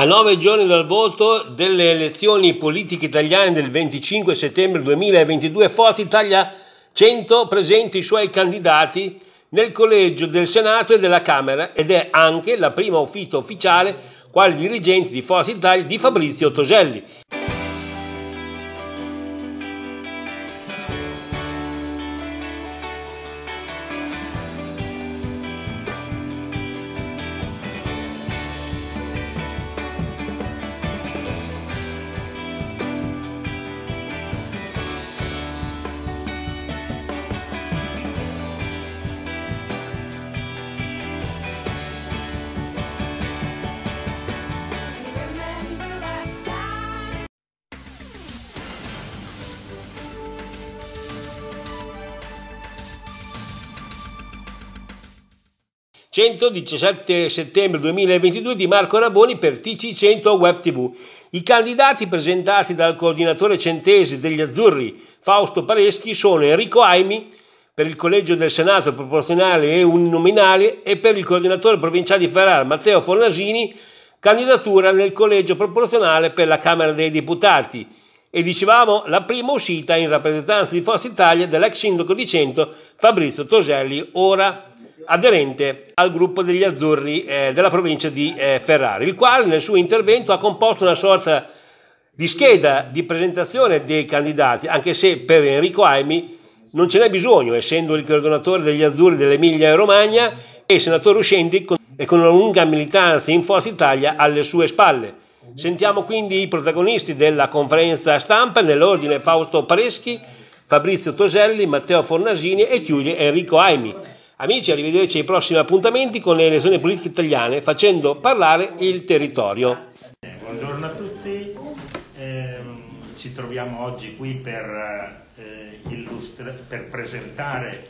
A nove giorni dal voto delle elezioni politiche italiane del 25 settembre 2022, Forza Italia 100 presenta i suoi candidati nel collegio del Senato e della Camera ed è anche la prima uscita ufficiale quale dirigente di Forza Italia di Fabrizio Toselli. 117 settembre 2022 di Marco Raboni per TC100 Web TV. I candidati presentati dal coordinatore centese degli Azzurri Fausto Pareschi sono Enrico Aimi per il collegio del Senato proporzionale e uninominale e per il coordinatore provinciale di Ferrara Matteo Fornasini candidatura nel collegio proporzionale per la Camera dei Deputati. E dicevamo la prima uscita in rappresentanza di Forza Italia dell'ex sindaco di Cento Fabrizio Toselli, ora aderente al gruppo degli azzurri eh, della provincia di eh, Ferrari, il quale nel suo intervento ha composto una sorta di scheda di presentazione dei candidati, anche se per Enrico Aimi non ce n'è bisogno, essendo il coordinatore degli azzurri dell'Emilia Romagna e senatore uscente con, e con una lunga militanza in Forza Italia alle sue spalle. Sentiamo quindi i protagonisti della conferenza stampa nell'ordine Fausto Pareschi, Fabrizio Toselli, Matteo Fornasini e chiude Enrico Aimi. Amici, arrivederci ai prossimi appuntamenti con le elezioni politiche italiane facendo parlare il territorio. Buongiorno a tutti, eh, ci troviamo oggi qui per, eh, per presentare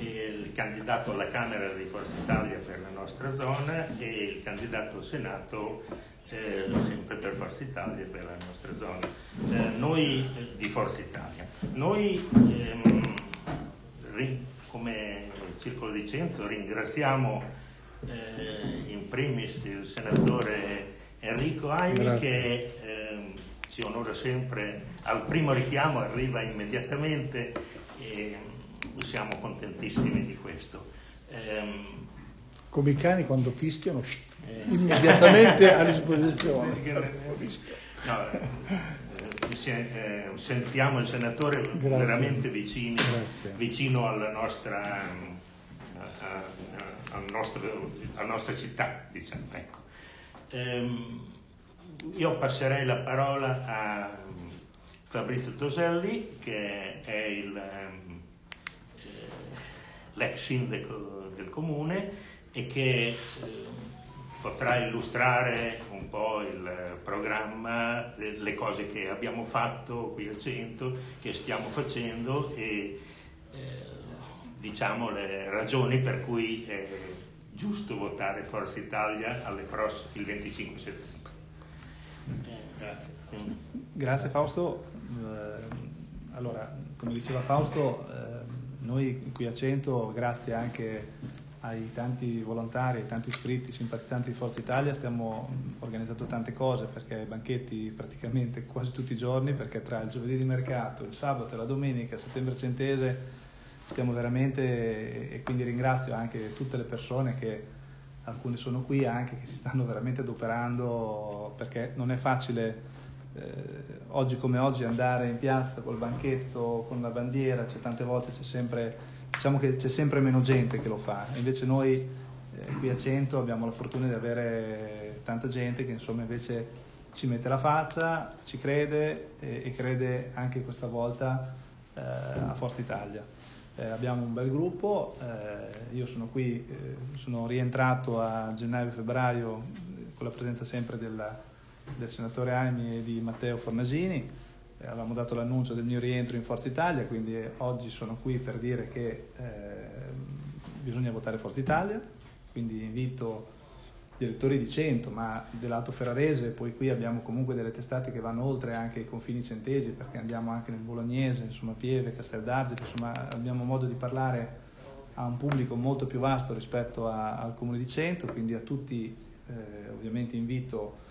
il candidato alla Camera di Forza Italia per la nostra zona e il candidato al Senato eh, sempre per Forza Italia per la nostra zona. Eh, noi di Forza Italia. Noi ehm, come Circolo di Cento ringraziamo eh, in primis il senatore Enrico Aimi Grazie. che eh, ci onora sempre, al primo richiamo arriva immediatamente e siamo contentissimi di questo. Eh, come i cani quando fischiano, eh, immediatamente a disposizione. No, sentiamo il senatore Grazie. veramente vicino, vicino alla nostra, a, a, nostro, alla nostra città. Diciamo. Ecco. Ehm, io passerei la parola a Fabrizio Toselli, che è il, ehm, eh, l'ex sindaco del comune e che eh, potrà illustrare un po' il programma, le cose che abbiamo fatto qui al centro, che stiamo facendo e eh, diciamo le ragioni per cui è giusto votare Forza Italia pross- il 25 settembre. Eh, grazie. Grazie Fausto. Eh, allora, come diceva Fausto, noi qui a Cento, grazie anche ai tanti volontari, ai tanti iscritti, simpatizzanti di Forza Italia, stiamo organizzando tante cose perché banchetti praticamente quasi tutti i giorni, perché tra il giovedì di mercato, il sabato e la domenica, settembre centese, stiamo veramente, e quindi ringrazio anche tutte le persone che alcune sono qui anche, che si stanno veramente adoperando perché non è facile eh, oggi come oggi andare in piazza col banchetto, con la bandiera, c'è tante volte c'è sempre diciamo che c'è sempre meno gente che lo fa, invece noi eh, qui a Cento abbiamo la fortuna di avere tanta gente che insomma invece ci mette la faccia, ci crede e, e crede anche questa volta eh, a Forza Italia. Eh, abbiamo un bel gruppo, eh, io sono qui, eh, sono rientrato a gennaio-febbraio con la presenza sempre della, del senatore Aimi e di Matteo Fornasini, eh, avevamo dato l'annuncio del mio rientro in Forza Italia, quindi oggi sono qui per dire che eh, bisogna votare Forza Italia, quindi invito gli elettori di Cento, ma dell'Alto Ferrarese, poi qui abbiamo comunque delle testate che vanno oltre anche i confini centesi, perché andiamo anche nel Bolognese, insomma Pieve, Casteldargine, insomma abbiamo modo di parlare a un pubblico molto più vasto rispetto a, al comune di Cento, quindi a tutti eh, ovviamente invito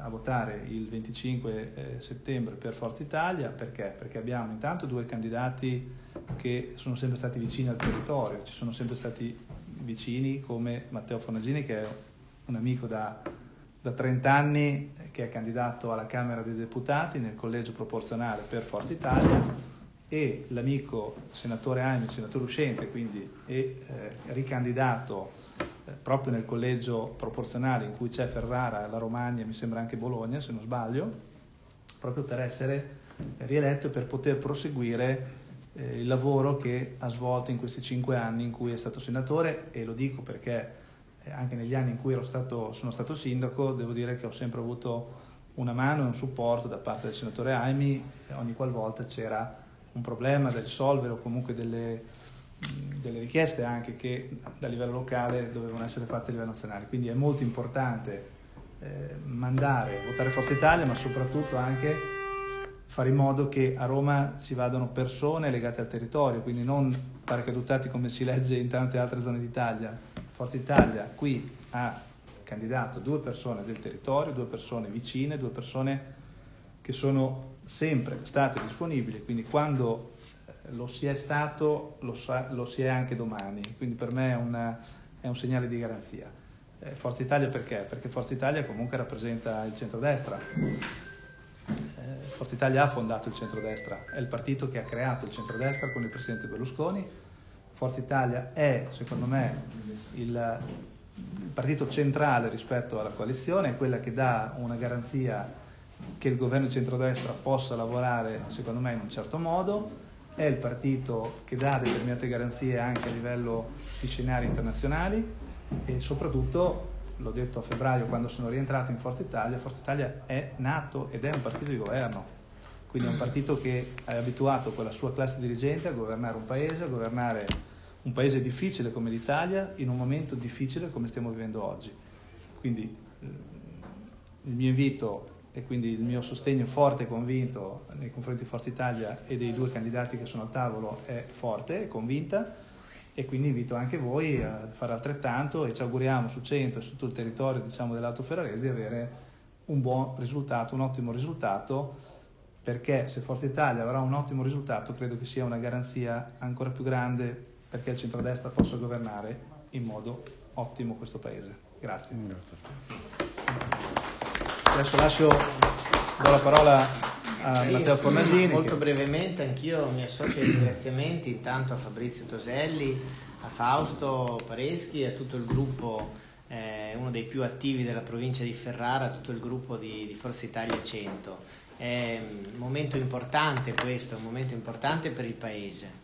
a votare il 25 eh, settembre per Forza Italia, perché? Perché abbiamo intanto due candidati che sono sempre stati vicini al territorio, ci sono sempre stati vicini come Matteo Fornagini che è un amico da, da 30 anni che è candidato alla Camera dei Deputati nel collegio proporzionale per Forza Italia e l'amico senatore Aimi, senatore uscente, quindi è eh, ricandidato proprio nel collegio proporzionale in cui c'è Ferrara, la Romagna, mi sembra anche Bologna se non sbaglio, proprio per essere rieletto e per poter proseguire eh, il lavoro che ha svolto in questi cinque anni in cui è stato senatore e lo dico perché eh, anche negli anni in cui stato, sono stato sindaco devo dire che ho sempre avuto una mano e un supporto da parte del senatore Aimi ogni qualvolta c'era un problema da risolvere o comunque delle, delle richieste anche che da livello locale dovevano essere fatte a livello nazionale. Quindi è molto importante eh, mandare, votare Forza Italia, ma soprattutto anche fare in modo che a Roma si vadano persone legate al territorio, quindi non paracadutati come si legge in tante altre zone d'Italia. Forza Italia qui ha candidato due persone del territorio, due persone vicine, due persone che sono sempre state disponibili, quindi quando lo si è stato lo, sa, lo si è anche domani, quindi per me è, una, è un segnale di garanzia. Eh, Forza Italia perché? Perché Forza Italia comunque rappresenta il centrodestra eh, Forza Italia ha fondato il centrodestra, è il partito che ha creato il centrodestra con il presidente Berlusconi. Forza Italia è, secondo me, il, il partito centrale rispetto alla coalizione, è quella che dà una garanzia che il governo centrodestra possa lavorare, secondo me, in un certo modo, è il partito che dà determinate garanzie anche a livello di scenari internazionali e soprattutto l'ho detto a febbraio quando sono rientrato in Forza Italia, Forza Italia è nato ed è un partito di governo, quindi è un partito che è abituato con la sua classe dirigente a governare un paese, a governare un paese difficile come l'Italia in un momento difficile come stiamo vivendo oggi. Quindi eh, il mio invito e quindi il mio sostegno forte e convinto nei confronti di Forza Italia e dei due candidati che sono al tavolo è forte e convinta e quindi invito anche voi a fare altrettanto e ci auguriamo su 100 e su tutto il territorio diciamo, dell'Alto Ferrarese di avere un buon risultato, un ottimo risultato perché se Forza Italia avrà un ottimo risultato credo che sia una garanzia ancora più grande perché il centrodestra possa governare in modo ottimo questo Paese. Grazie. Grazie. Adesso lascio, do la parola a sì, Matteo Fornasini. Molto che... brevemente, anch'io mi associo ai ringraziamenti intanto a Fabrizio Toselli, a Fausto Pareschi e a tutto il gruppo, eh, uno dei più attivi della provincia di Ferrara, tutto il gruppo di, di Forza Italia 100. È un momento importante questo, è un momento importante per il Paese.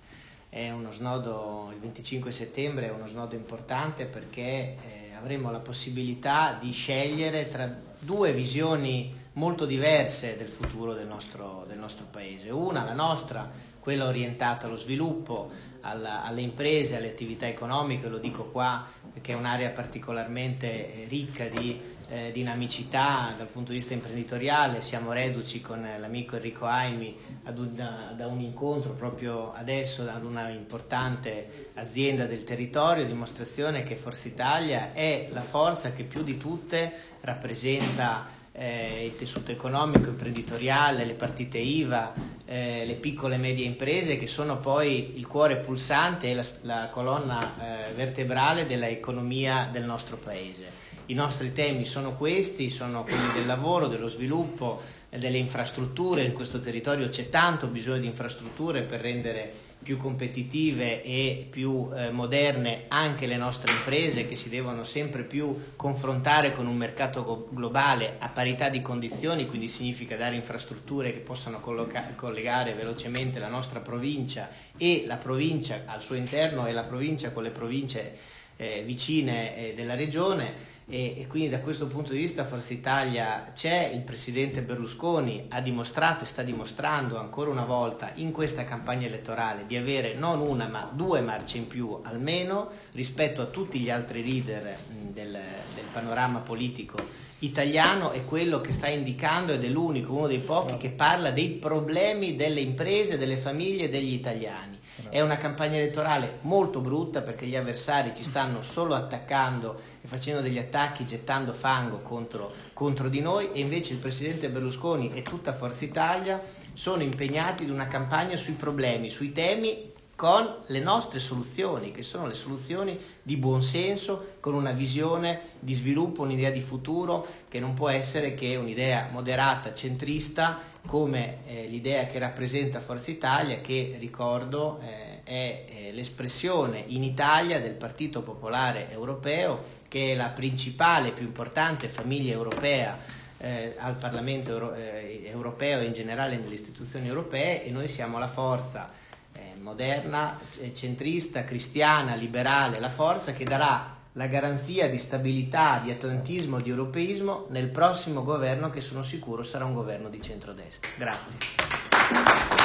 È uno snodo, il 25 settembre è uno snodo importante perché eh, avremo la possibilità di scegliere tra due visioni molto diverse del futuro del nostro, del nostro paese. Una, la nostra, quella orientata allo sviluppo, alla, alle imprese, alle attività economiche, lo dico qua perché è un'area particolarmente eh, ricca di eh, dinamicità dal punto di vista imprenditoriale, siamo reduci con l'amico Enrico Aimi da un incontro proprio adesso ad una importante azienda del territorio, dimostrazione che Forza Italia è la forza che più di tutte rappresenta eh, il tessuto economico, imprenditoriale, le partite IVA, eh, le piccole e medie imprese che sono poi il cuore pulsante e la, la colonna eh, vertebrale dell'economia del nostro paese. I nostri temi sono questi, sono quelli del lavoro, dello sviluppo, delle infrastrutture, in questo territorio. C'è tanto bisogno di infrastrutture per rendere più competitive e più eh, moderne anche le nostre imprese che si devono sempre più confrontare con un mercato globale a parità di condizioni, quindi significa dare infrastrutture che possano collegare velocemente la nostra provincia e la provincia al suo interno e la provincia con le province eh, vicine eh, della regione e, e, quindi da questo punto di vista Forza Italia c'è, il presidente Berlusconi ha dimostrato e sta dimostrando ancora una volta in questa campagna elettorale di avere non una ma due marce in più almeno rispetto a tutti gli altri leader del, del panorama politico italiano è quello che sta indicando ed è l'unico, uno dei pochi che parla dei problemi delle imprese, delle famiglie e degli italiani È una campagna elettorale molto brutta perché gli avversari ci stanno solo attaccando e facendo degli attacchi, gettando fango contro, contro di noi. E invece il presidente Berlusconi e tutta Forza Italia sono impegnati in una campagna sui problemi, sui temi con le nostre soluzioni, che sono le soluzioni di buon senso, con una visione di sviluppo, un'idea di futuro che non può essere che un'idea moderata, centrista, come eh, l'idea che rappresenta Forza Italia, che ricordo eh, è eh, l'espressione in Italia del Partito Popolare Europeo, che è la principale e più importante famiglia europea eh, al Parlamento Euro- eh, europeo e in generale nelle istituzioni europee e noi siamo la forza moderna, centrista, cristiana, liberale, la forza che darà la garanzia di stabilità, di atlantismo, di europeismo nel prossimo governo che sono sicuro sarà un governo di centrodestra. Grazie.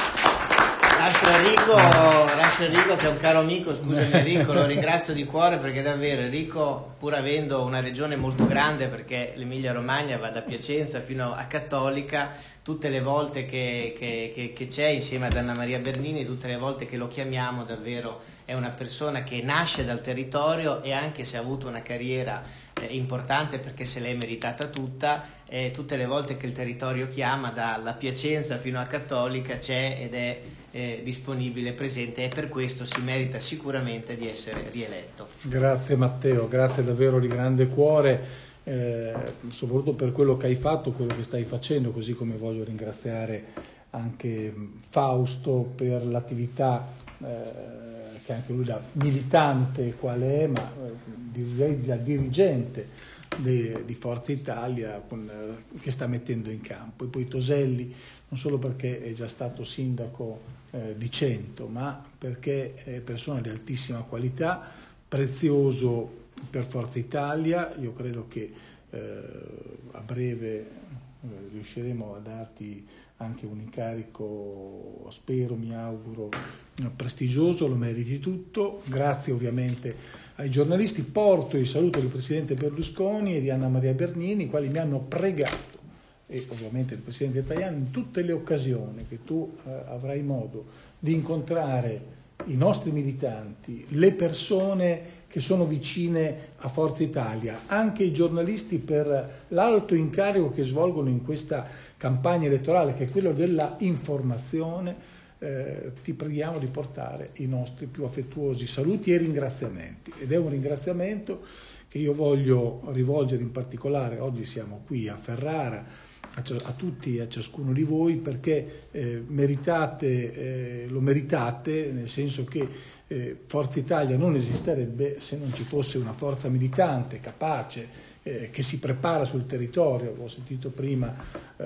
Lascio Enrico, lascio Enrico che è un caro amico, scusami Enrico, lo ringrazio di cuore perché davvero Enrico, pur avendo una regione molto grande perché l'Emilia Romagna va da Piacenza fino a Cattolica, tutte le volte che, che, che, che c'è insieme ad Anna Maria Bernini, tutte le volte che lo chiamiamo davvero è una persona che nasce dal territorio e anche se ha avuto una carriera eh, importante perché se l'è meritata tutta, eh, tutte le volte che il territorio chiama dalla Piacenza fino a Cattolica c'è ed è eh, disponibile, presente e per questo si merita sicuramente di essere rieletto. Grazie Matteo, grazie davvero di grande cuore. Eh, soprattutto per quello che hai fatto, quello che stai facendo, così come voglio ringraziare anche Fausto per l'attività eh, che anche lui da militante quale è, ma eh, da dirigente de, di Forza Italia con, eh, che sta mettendo in campo. E poi Toselli, non solo perché è già stato sindaco eh, di 100, ma perché è persona di altissima qualità, prezioso per Forza Italia, io credo che eh, a breve eh, riusciremo a darti anche un incarico, spero, mi auguro, prestigioso, lo meriti tutto. Grazie ovviamente ai giornalisti. Porto il saluto del Presidente Berlusconi e di Anna Maria Bernini, i quali mi hanno pregato e ovviamente il Presidente Tajani in tutte le occasioni che tu eh, avrai modo di incontrare i nostri militanti, le persone che sono vicine a Forza Italia, anche i giornalisti per l'alto incarico che svolgono in questa campagna elettorale, che è quello della informazione, eh, ti preghiamo di portare i nostri più affettuosi saluti e ringraziamenti. Ed è un ringraziamento che io voglio rivolgere in particolare, oggi siamo qui a Ferrara, a, tutti e a ciascuno di voi perché eh, meritate, eh, lo meritate, nel senso che eh, Forza Italia non esisterebbe se non ci fosse una forza militante, capace, eh, che si prepara sul territorio. Ho sentito prima eh,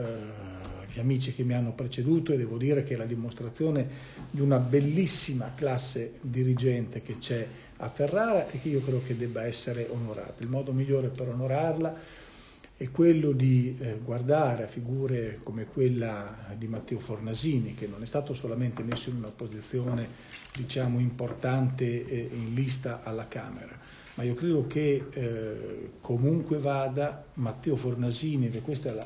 gli amici che mi hanno preceduto e devo dire che è la dimostrazione di una bellissima classe dirigente che c'è a Ferrara e che io credo che debba essere onorata. Il modo migliore per onorarla è quello di eh, guardare a figure come quella di Matteo Fornasini, che non è stato solamente messo in una posizione diciamo, importante eh, in lista alla Camera, ma io credo che eh, comunque vada Matteo Fornasini, e questa è la,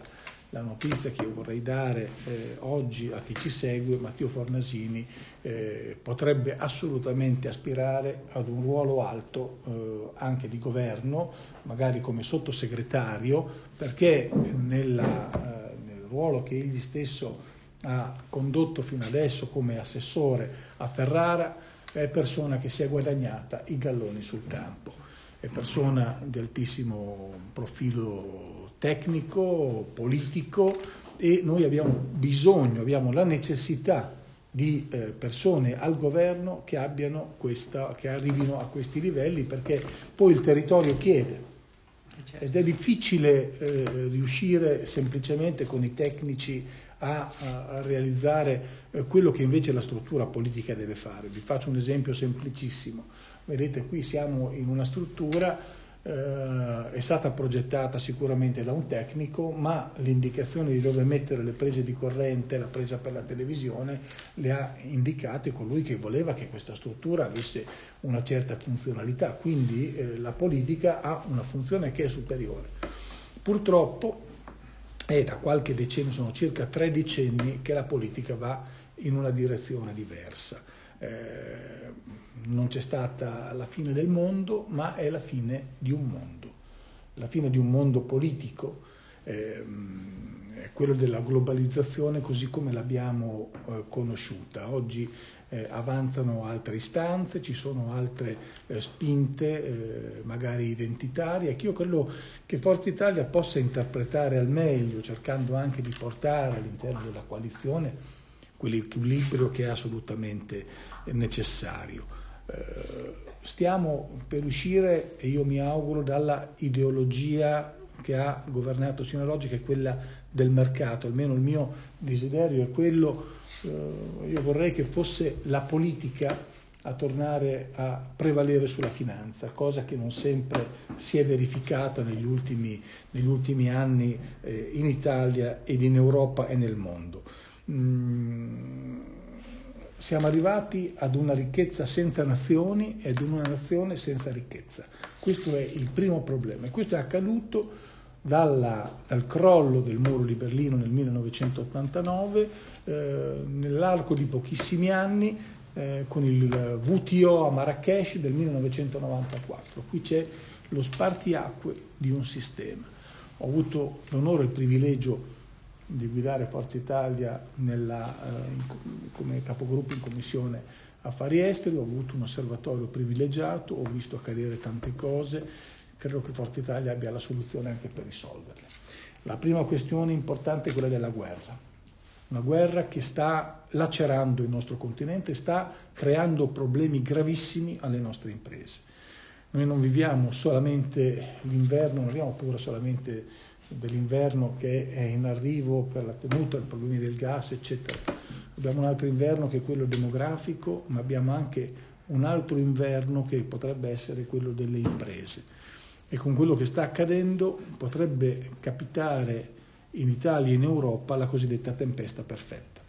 la notizia che io vorrei dare eh, oggi a chi ci segue, Matteo Fornasini eh, potrebbe assolutamente aspirare ad un ruolo alto eh, anche di governo, magari come sottosegretario, perché nella, eh, nel ruolo che egli stesso ha condotto fino adesso come assessore a Ferrara è persona che si è guadagnata i galloni sul campo, è persona di altissimo profilo tecnico, politico e noi abbiamo bisogno, abbiamo la necessità di eh, persone al governo che, questa, che arrivino a questi livelli perché poi il territorio chiede. Certo. Ed è difficile eh, riuscire semplicemente con i tecnici a, a realizzare eh, quello che invece la struttura politica deve fare. Vi faccio un esempio semplicissimo. Vedete, qui siamo in una struttura eh, è stata progettata sicuramente da un tecnico, ma l'indicazione di dove mettere le prese di corrente, la presa per la televisione, le ha indicate colui che voleva che questa struttura avesse una certa funzionalità. Quindi eh, la politica ha una funzione che è superiore. Purtroppo è da qualche decennio, sono circa tre decenni, che la politica va in una direzione diversa Eh, non c'è stata la fine del mondo, ma è la fine di un mondo, la fine di un mondo politico, eh, quello della globalizzazione così come l'abbiamo eh, conosciuta. Oggi eh, avanzano altre istanze, ci sono altre eh, spinte, eh, magari identitarie, che io credo che Forza Italia possa interpretare al meglio, cercando anche di portare all'interno della coalizione quell'equilibrio che è assolutamente necessario. Eh, stiamo per uscire, e io mi auguro, dalla ideologia che ha governato sino ad che è quella del mercato, almeno il mio desiderio è quello, eh, io vorrei che fosse la politica a tornare a prevalere sulla finanza, cosa che non sempre si è verificata negli ultimi, negli ultimi anni eh, in Italia ed in Europa e nel mondo. Mm, siamo arrivati ad una ricchezza senza nazioni ed una nazione senza ricchezza. Questo è il primo problema e questo è accaduto dalla, dal crollo del muro di Berlino nel 1989, eh, nell'arco di pochissimi anni, eh, con il WTO a Marrakesh del 1994. Qui c'è lo spartiacque di un sistema. Ho avuto l'onore e il privilegio di guidare Forza Italia nella, eh, come capogruppo in Commissione Affari Esteri, ho avuto un osservatorio privilegiato, ho visto accadere tante cose, credo che Forza Italia abbia la soluzione anche per risolverle. La prima questione importante è quella della guerra, una guerra che sta lacerando il nostro continente, sta creando problemi gravissimi alle nostre imprese. Noi non viviamo solamente l'inverno, non abbiamo paura solamente dell'inverno che è in arrivo per la tenuta, i problemi del gas, eccetera. Abbiamo un altro inverno che è quello demografico, ma abbiamo anche un altro inverno che potrebbe essere quello delle imprese. E con quello che sta accadendo potrebbe capitare in Italia e in Europa la cosiddetta tempesta perfetta.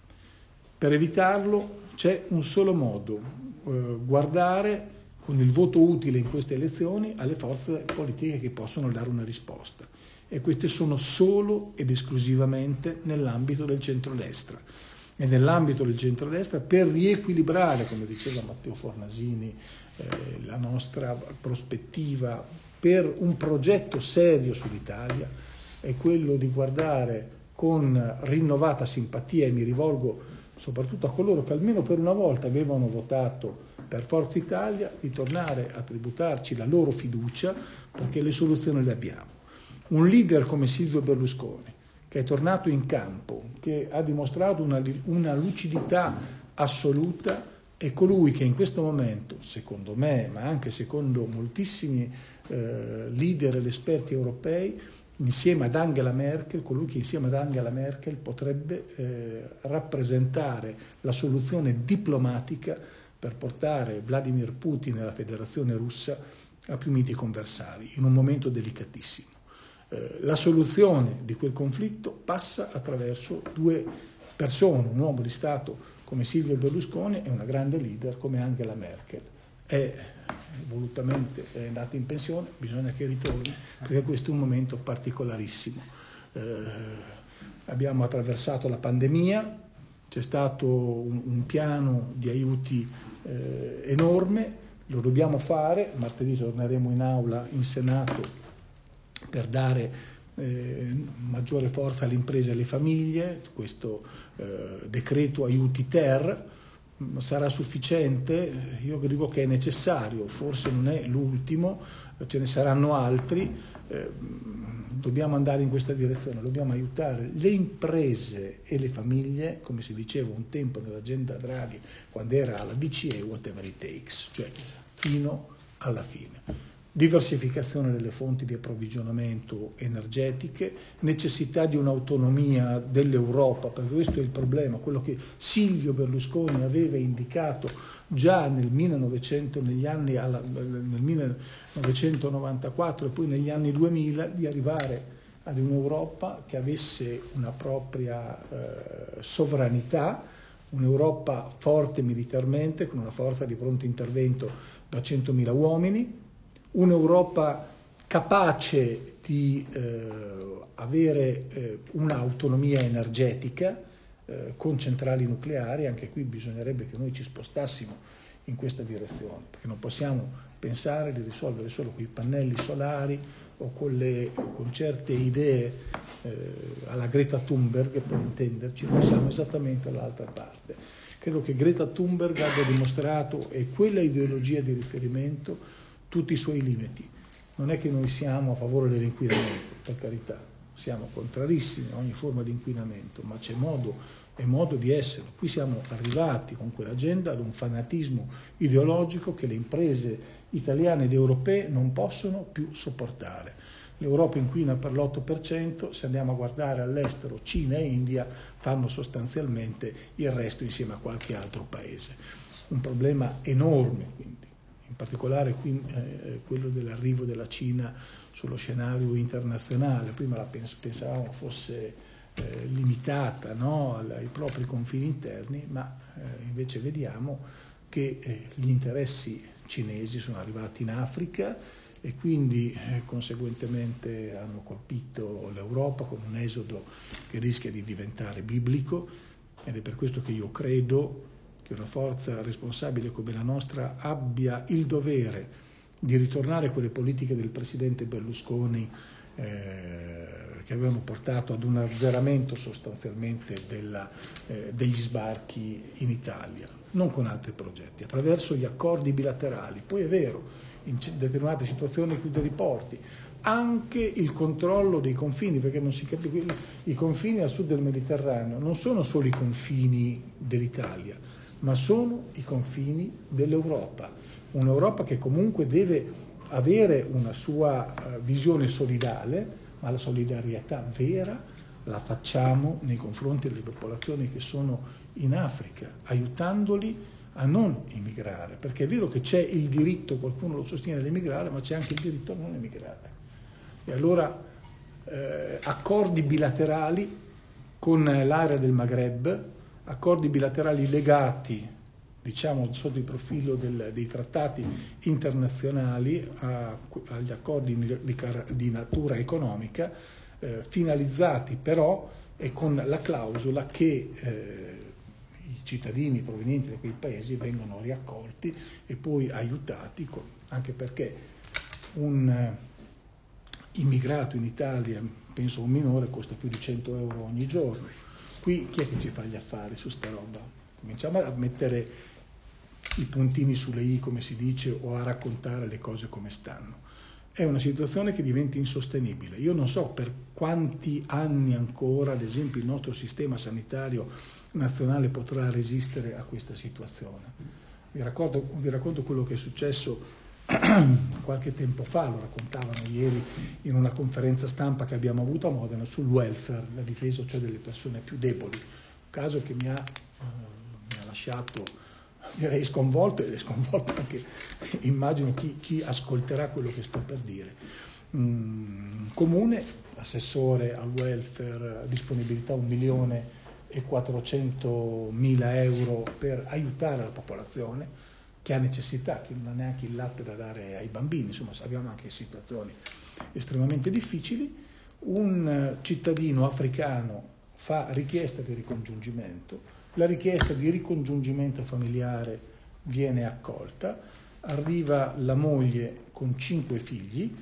Per evitarlo c'è un solo modo, eh, guardare con il voto utile in queste elezioni alle forze politiche che possono dare una risposta e queste sono solo ed esclusivamente nell'ambito del centrodestra. E nell'ambito del centrodestra per riequilibrare, come diceva Matteo Fornasini, eh, la nostra prospettiva per un progetto serio sull'Italia è quello di guardare con rinnovata simpatia e mi rivolgo soprattutto a coloro che almeno per una volta avevano votato per Forza Italia, di tornare a tributarci la loro fiducia perché le soluzioni le abbiamo un leader come Silvio Berlusconi, che è tornato in campo, che ha dimostrato una, una lucidità assoluta, è colui che in questo momento, secondo me, ma anche secondo moltissimi eh, leader ed esperti europei, insieme ad Angela Merkel, colui che insieme ad Angela Merkel potrebbe eh, rappresentare la soluzione diplomatica per portare Vladimir Putin e la Federazione russa a più miti conversari, in un momento delicatissimo. Eh, la soluzione di quel conflitto passa attraverso due persone, un uomo di Stato come Silvio Berlusconi e una grande leader come Angela Merkel. È volutamente è andata in pensione, bisogna che ritorni, perché questo è un momento particolarissimo. Eh, abbiamo attraversato la pandemia, c'è stato un, un piano di aiuti eh, enorme, lo dobbiamo fare, martedì torneremo in aula in Senato per dare eh, maggiore forza alle imprese e alle famiglie, questo eh, decreto aiuti ter mm, sarà sufficiente, io dico che è necessario, forse non è l'ultimo, ce ne saranno altri, eh, dobbiamo andare in questa direzione, dobbiamo aiutare le imprese e le famiglie, come si diceva un tempo nell'agenda Draghi quando era alla BCE, whatever it takes, cioè fino alla fine diversificazione delle fonti di approvvigionamento energetiche, necessità di un'autonomia dell'Europa, perché questo è il problema, quello che Silvio Berlusconi aveva indicato già nel, 1900, negli anni alla, nel 1994 e poi negli anni 2000 di arrivare ad un'Europa che avesse una propria eh, sovranità, un'Europa forte militarmente, con una forza di pronto intervento da 100.000 uomini, un'Europa capace di eh, avere eh, un'autonomia energetica, eh, con centrali nucleari, anche qui bisognerebbe che noi ci spostassimo in questa direzione, perché non possiamo pensare di risolvere solo con i pannelli solari o con, le, con certe idee eh, alla Greta Thunberg, per intenderci, noi siamo esattamente all'altra parte. Credo che Greta Thunberg abbia dimostrato, e quella ideologia di riferimento, tutti i suoi limiti. Non è che noi siamo a favore dell'inquinamento, per carità, siamo contrarissimi a ogni forma di inquinamento, ma c'è modo e modo di essere. Qui siamo arrivati con quell'agenda ad un fanatismo ideologico che le imprese italiane ed europee non possono più sopportare. L'Europa inquina per l'8%, se andiamo a guardare all'estero, Cina e India fanno sostanzialmente il resto insieme a qualche altro paese. Un problema enorme quindi, in particolare qui, eh, quello dell'arrivo della Cina sullo scenario internazionale. Prima la pens- pensavamo fosse eh, limitata no, ai propri confini interni, ma eh, invece vediamo che eh, gli interessi cinesi sono arrivati in Africa e quindi eh, conseguentemente hanno colpito l'Europa con un esodo che rischia di diventare biblico ed è per questo che io credo che una forza responsabile come la nostra abbia il dovere di ritornare a quelle politiche del presidente Berlusconi eh, che avevano portato ad un azzeramento sostanzialmente della, eh, degli sbarchi in Italia, non con altri progetti, attraverso gli accordi bilaterali. Poi è vero, in determinate situazioni chiudere i porti, anche il controllo dei confini, perché non si capisce, i confini al sud del Mediterraneo non sono solo i confini dell'Italia, ma sono i confini dell'Europa. Un'Europa che comunque deve avere una sua eh, visione solidale, ma la solidarietà vera la facciamo nei confronti delle popolazioni che sono in Africa, aiutandoli a non emigrare, perché è vero che c'è il diritto, qualcuno lo sostiene, ad emigrare, ma c'è anche il diritto a non emigrare. E allora eh, accordi bilaterali con l'area del Maghreb, accordi bilaterali legati diciamo sotto il profilo del, dei trattati internazionali a, agli accordi di, di natura economica, eh, finalizzati però e con la clausola che eh, i cittadini provenienti da quei paesi vengono riaccolti e poi aiutati, con, anche perché un eh, immigrato in Italia, penso un minore, costa più di 100 euro ogni giorno. Qui chi è che ci fa gli affari su sta roba? Cominciamo a mettere i puntini sulle i, come si dice, o a raccontare le cose come stanno. È una situazione che diventa insostenibile. Io non so per quanti anni ancora, ad esempio, il nostro sistema sanitario nazionale potrà resistere a questa situazione. Vi racconto, vi racconto quello che è successo qualche tempo fa, lo raccontavano ieri in una conferenza stampa che abbiamo avuto a Modena sul welfare, la difesa cioè delle persone più deboli, un caso che mi ha, eh, mi ha lasciato direi sconvolto e sconvolto anche immagino chi, chi, ascolterà quello che sto per dire. Mm, comune, assessore al welfare, disponibilità 1 milione e 400 mila euro per aiutare la popolazione che ha necessità, che non ha neanche il latte da dare ai bambini, insomma abbiamo anche situazioni estremamente difficili. Un cittadino africano fa richiesta di ricongiungimento, la richiesta di ricongiungimento familiare viene accolta, arriva la moglie con cinque figli,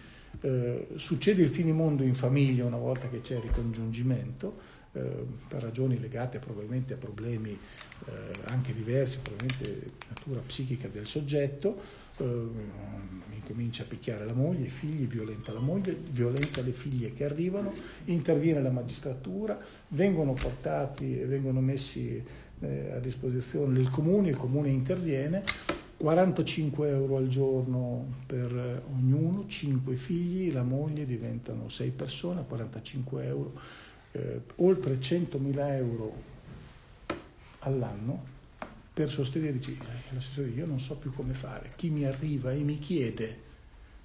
eh, succede il finimondo in famiglia una volta che c'è il ricongiungimento, eh, per ragioni legate probabilmente a problemi eh, anche diversi, probabilmente di natura psichica del soggetto, eh, incomincia a picchiare la moglie, i figli, violenta la moglie, violenta le figlie che arrivano, interviene la magistratura, vengono portati e vengono messi eh, a disposizione del comune, il comune interviene, 45 euro al giorno per ognuno, 5 figli, la moglie diventano 6 persone, 45 euro, eh, oltre 100.000 euro all'anno per sostenere, l'assessore io non so più come fare, chi mi arriva e mi chiede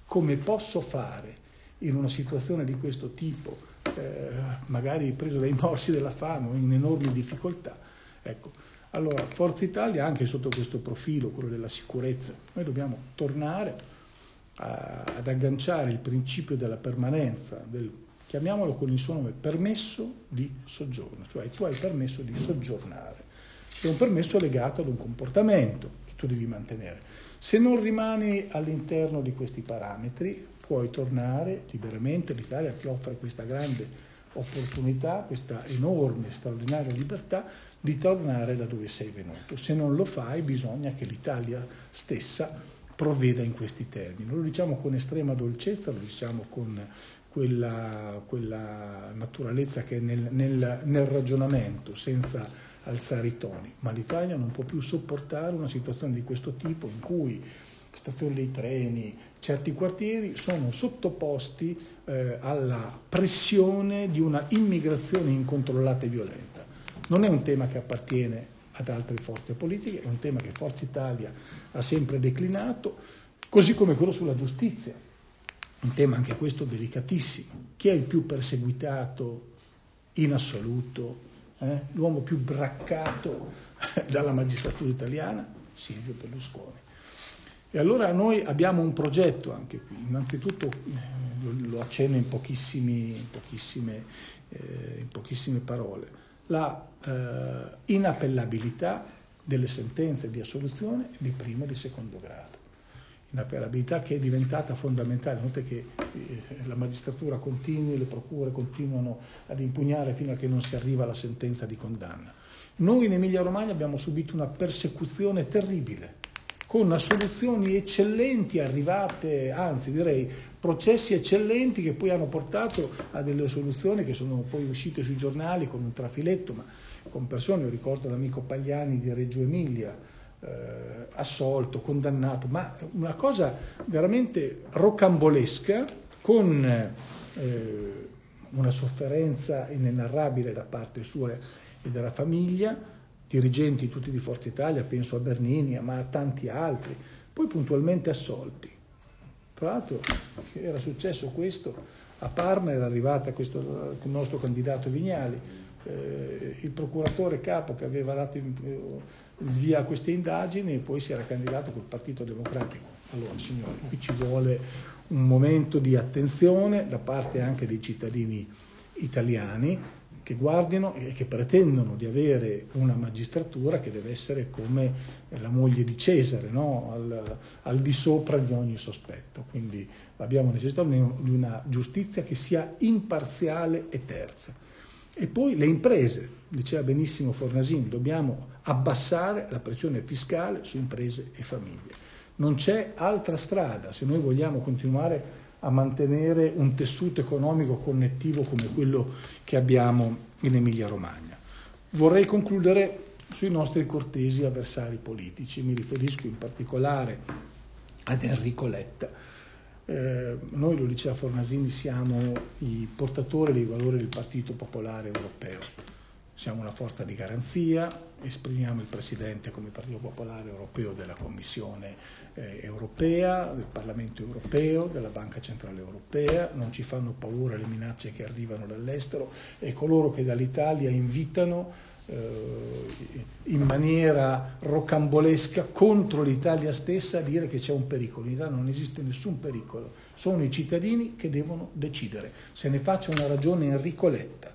come posso fare in una situazione di questo tipo, eh, magari preso dai morsi della fame o in enormi difficoltà, ecco, allora Forza Italia anche sotto questo profilo, quello della sicurezza, noi dobbiamo tornare a, ad agganciare il principio della permanenza del chiamiamolo con il suo nome, permesso di soggiorno, cioè tu hai il permesso di soggiornare. È un permesso legato ad un comportamento che tu devi mantenere. Se non rimani all'interno di questi parametri, puoi tornare liberamente, l'Italia ti offre questa grande opportunità, questa enorme, straordinaria libertà di tornare da dove sei venuto. Se non lo fai bisogna che l'Italia stessa provveda in questi termini. Lo diciamo con estrema dolcezza, lo diciamo con quella, quella naturalezza che è nel, nel, nel ragionamento, senza alzare i toni, ma l'Italia non può più sopportare una situazione di questo tipo in cui stazioni dei treni, certi quartieri sono sottoposti eh, alla pressione di una immigrazione incontrollata e violenta. Non è un tema che appartiene ad altre forze politiche, è un tema che Forza Italia ha sempre declinato, così come quello sulla giustizia, un tema anche questo delicatissimo. Chi è il più perseguitato in assoluto? Eh? L'uomo più braccato dalla magistratura italiana? Silvio Berlusconi. E allora noi abbiamo un progetto anche qui, innanzitutto eh, lo accenno in, pochissime, eh, in pochissime parole, la eh, inappellabilità delle sentenze di assoluzione di primo e di secondo grado. Inappellabilità che è diventata fondamentale, note che eh, la magistratura continua, le procure continuano ad impugnare fino a che non si arriva alla sentenza di condanna. Noi in Emilia Romagna abbiamo subito una persecuzione terribile con soluzioni eccellenti arrivate, anzi direi processi eccellenti che poi hanno portato a delle soluzioni che sono poi uscite sui giornali con un trafiletto, ma con persone, io ricordo l'amico Pagliani di Reggio Emilia, eh, assolto, condannato, ma una cosa veramente rocambolesca con eh, una sofferenza inenarrabile da parte sua e della famiglia, dirigenti tutti di Forza Italia, penso a Bernini, ma a tanti altri, poi puntualmente assolti. Tra l'altro era successo questo, a Parma era arrivata questo, il nostro candidato Vignali, eh, il procuratore capo che aveva dato in, via queste indagini e poi si era candidato col Partito Democratico. Allora signori, qui ci vuole un momento di attenzione da parte anche dei cittadini italiani che guardino e che pretendono di avere una magistratura che deve essere come la moglie di Cesare, no? al, al, di sopra di ogni sospetto. Quindi abbiamo necessità di una giustizia che sia imparziale e terza. E poi le imprese, diceva benissimo Fornasini, dobbiamo abbassare la pressione fiscale su imprese e famiglie. Non c'è altra strada se noi vogliamo continuare a mantenere un tessuto economico connettivo come quello che abbiamo in Emilia-Romagna. Vorrei concludere sui nostri cortesi avversari politici, mi riferisco in particolare ad Enrico Letta. Eh, noi, lo diceva Fornasini, siamo i portatori dei valori del Partito Popolare Europeo. Siamo una forza di garanzia, esprimiamo il Presidente come Partito Popolare Europeo della Commissione eh, Europea, del Parlamento Europeo, della Banca Centrale Europea, non ci fanno paura le minacce che arrivano dall'estero e coloro che dall'Italia invitano in maniera rocambolesca contro l'Italia stessa a dire che c'è un pericolo. In Italia non esiste nessun pericolo, sono i cittadini che devono decidere. Se ne faccia una ragione Enrico Letta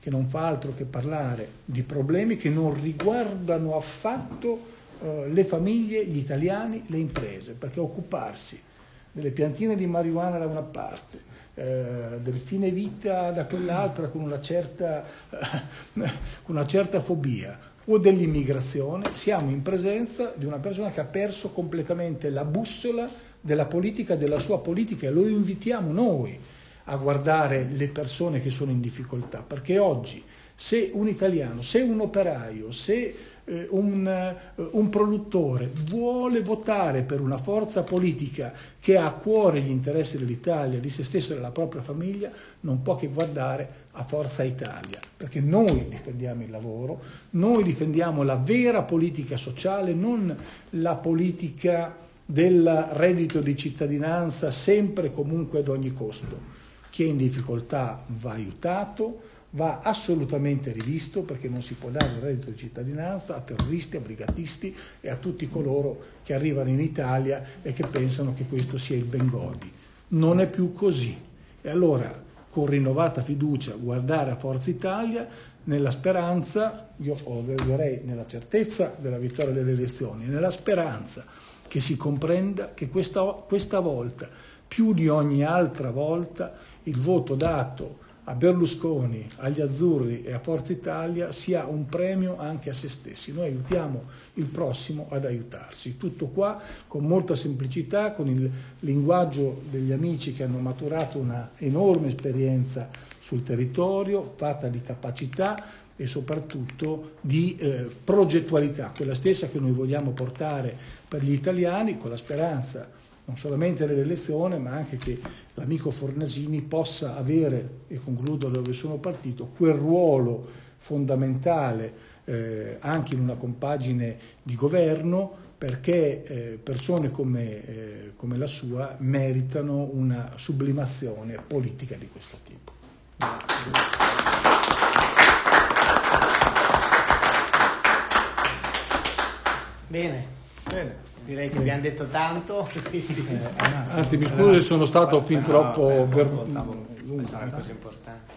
che non fa altro che parlare di problemi che non riguardano affatto eh, le famiglie, gli italiani, le imprese, perché occuparsi delle piantine di marijuana da una parte, eh, del fine vita da quell'altra con una certa, eh, una certa fobia o dell'immigrazione, siamo in presenza di una persona che ha perso completamente la bussola della politica, della sua politica e lo invitiamo noi a guardare le persone che sono in difficoltà, perché oggi se un italiano, se un operaio, se un, eh, un, produttore vuole votare per una forza politica che ha a cuore gli interessi dell'Italia, di se stesso e della propria famiglia, non può che guardare a Forza Italia, perché noi difendiamo il lavoro, noi difendiamo la vera politica sociale, non la politica del reddito di cittadinanza sempre e comunque ad ogni costo. Chi è in difficoltà va aiutato, va assolutamente rivisto perché non si può dare il reddito di cittadinanza a terroristi, a brigatisti e a tutti coloro che arrivano in Italia e che pensano che questo sia il Bengodi. Non è più così. E allora con rinnovata fiducia guardare a Forza Italia nella speranza, io direi nella certezza della vittoria delle elezioni, nella speranza che si comprenda che questa, questa volta, più di ogni altra volta, il voto dato a Berlusconi, agli Azzurri e a Forza Italia sia un premio anche a se stessi. Noi aiutiamo il prossimo ad aiutarsi. Tutto qua con molta semplicità, con il linguaggio degli amici che hanno maturato una enorme esperienza sul territorio, fatta di capacità e soprattutto di eh, progettualità, quella stessa che noi vogliamo portare per gli italiani, con la speranza non solamente dell'elezione, ma anche che l'amico Fornasini possa avere, e concludo dove sono partito, quel ruolo fondamentale eh, anche in una compagine di governo perché eh, persone come, eh, come, la sua meritano una sublimazione politica di questo tipo. Grazie. Bene. Bene. Direi che abbiamo detto tanto. Eh, anzi, mi scusi, sono stato fin troppo... No, ver... È una cosa importante.